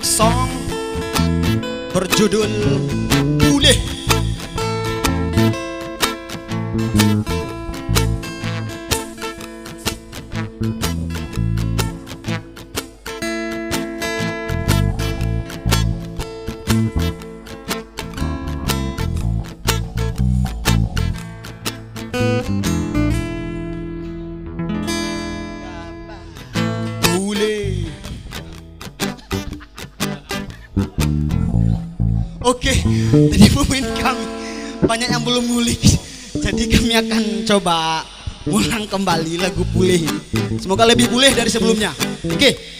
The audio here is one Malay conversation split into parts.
Next song. Berjudul Pulih. Boleh Okey, tadi pemain kami. Banyak yang belum mulih Jadi kami akan coba ulang kembali lagu pulih. Semoga lebih pulih dari sebelumnya. Okey. Boleh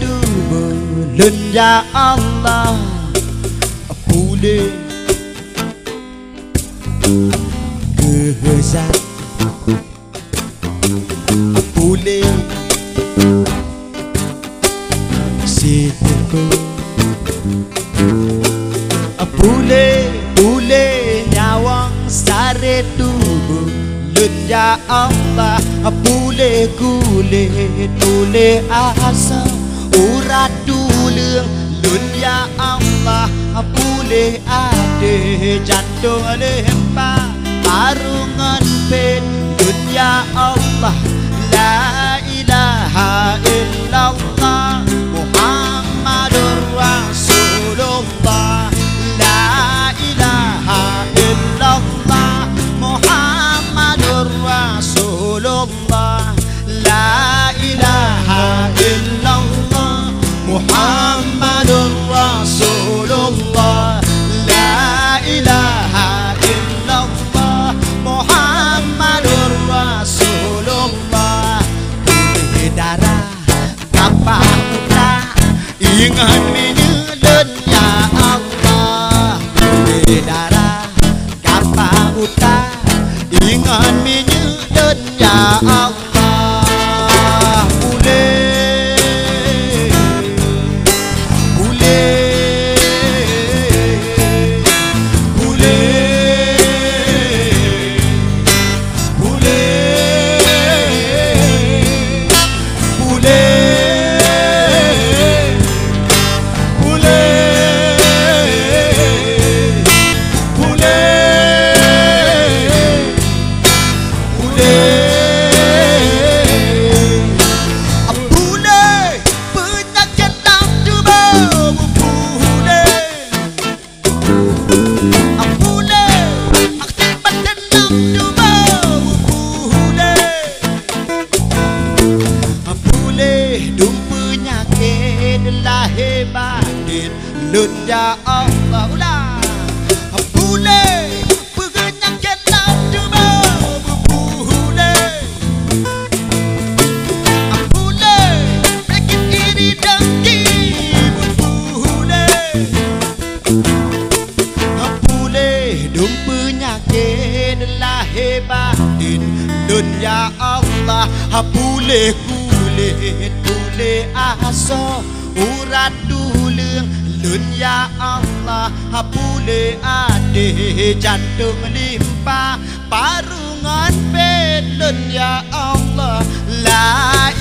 Duba Lan Ya Allah Pule Geheza Pule Sitiko Pule Pule Nyawang Sare Duba Lan Ya Allah Pule Kule Tule Asa dunia Allah boleh ade jantung lempa parungan pen dunia Allah. Boleh dum penyakit lahir batin. Dunia Allah Boleh kulit Boleh asa Urat dulung Dunia Allah Boleh ada Jantung limpah Parungan bedun Ya Allah. La